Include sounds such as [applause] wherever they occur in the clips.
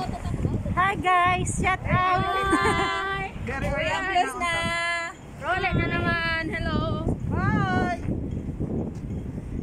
Hi guys, shout out. Very bless na. Rolet na naman. Hello. Hi!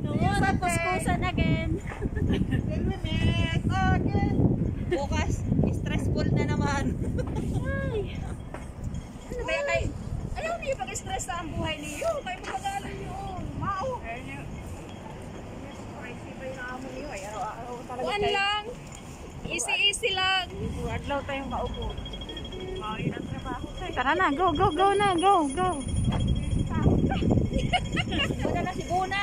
Tungo na kuskusan again. Ilminis! Again! Bukas, stressful na naman. Ano ba kayo? Ayaw niyo pag-stress sa ang buhay niyo. Kayo magagalan niyo. Mao. One lang. Lang. Adlaw tayong maupo. Tara na, go, go, go na, go, go. Muna na si Buna.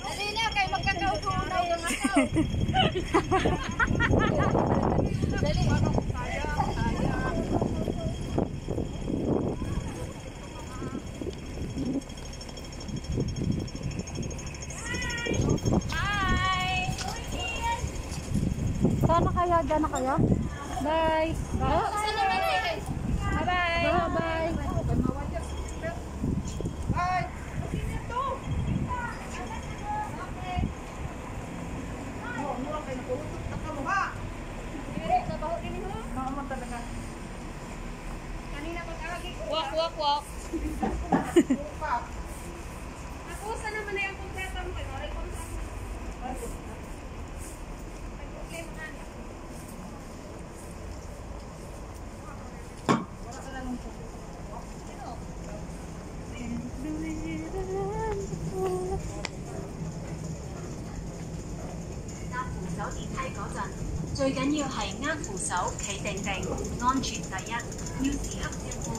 Dali na, kayo magkakaupo na yung. [laughs] Sana kaya? Dana kaya? Bye. Oh, Bye. Bye-bye. Bye-bye. Bye. Walk, walk, walk. 最緊要係握扶手，企定定，安全第一。要時刻照顧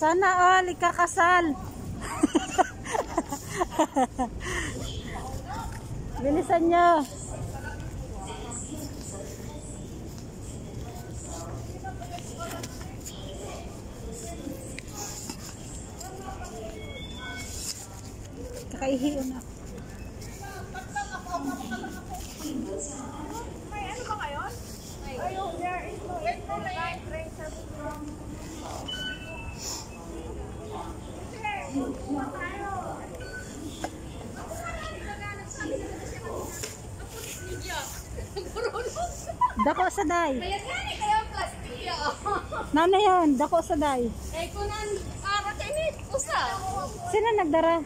Sana all ikakasal. [laughs] Bilisan nyo. Kakaihi na. May Dako sa day. Kaya gani kaya plastic ya. Nano yun? Dako sa day. Eh kunan ara kay ni usa. Sino nagdara?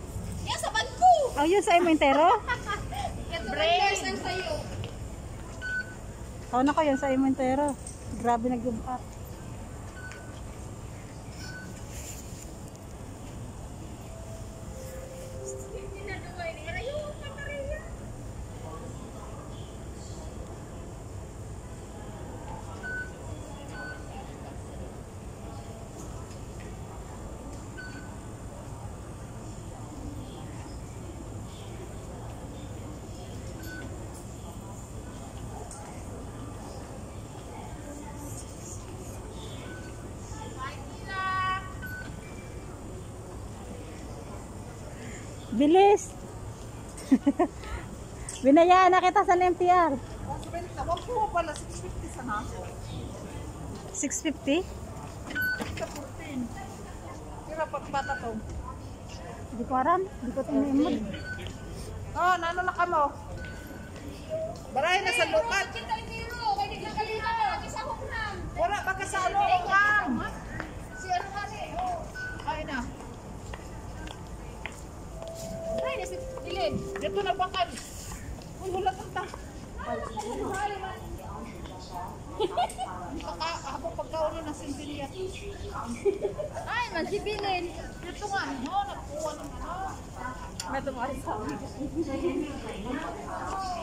Ya sa bangko. Oh, yun sa imentero? Ito Brain. lang sayo. Ako na ko yun sa imentero. Grabe nag-iba. Hindi Bilis! [laughs] Binayaan na kita sa NPR. Tawag ko pala 650 sa naso. 650? Sa 14. Kira pag bata to. Hindi ko aram. Hindi ko tinimod. Oh, nano na ka mo? Baray na sa lukat. Kita ni Ro, kay Dito na bakal. Uy, wala kang ta. Baka habang pagkauli ng sintilia. Ay, magsibilin. Dito nga, no, nakuha ng ano. May tumari sa.